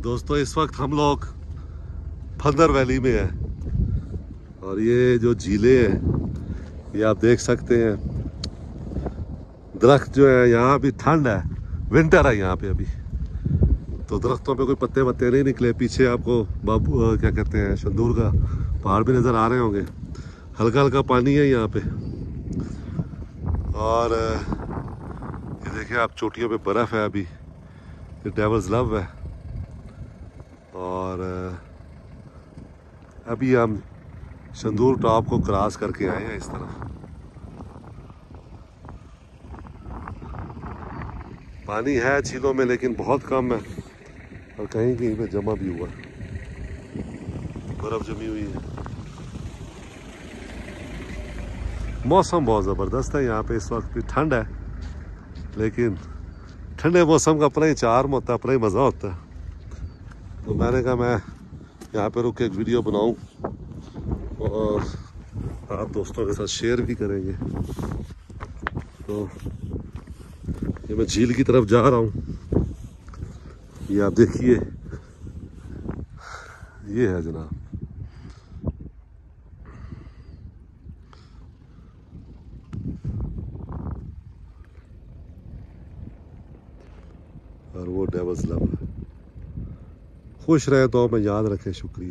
दोस्तों, इस वक्त हम लोग फंदर वैली में हैं। और ये जो झीलें हैं, ये आप देख सकते हैं। दरख्त जो है, यहाँ भी ठंड है। विंटर है यहाँ पे अभी। तो दरख्तों पे कोई पत्ते वत्ते नहीं निकले। पीछे आपको बाबू क्या कहते हैं शंदूर का पहाड़ भी नज़र आ रहे होंगे। हल्का हल्का पानी है यहाँ पे। और ये देखिए, आप चोटियों पे बर्फ़ है अभी। ये डेवल्स लव है। और अभी हम शंदूर टॉप को क्रॉस करके आए हैं इस तरफ़। पानी है झीलों में, लेकिन बहुत कम है। और कहीं कहीं पे जमा भी हुआ। बर्फ़ जमी हुई है। मौसम बहुत ज़बरदस्त है यहाँ पे इस वक्त भी। ठंड है, लेकिन ठंडे मौसम का अपना ही चार्म होता है, अपना ही मज़ा होता है। तो मैंने कहा मैं यहाँ पे रुक के एक वीडियो बनाऊँ और आप दोस्तों के साथ शेयर भी करेंगे। तो ये मैं झील की तरफ़ जा रहा हूँ। ये आप देखिए। ये है जनाब। और वो डेवल्स लव खुश रहें तो मैं याद रखें शुक्रिया।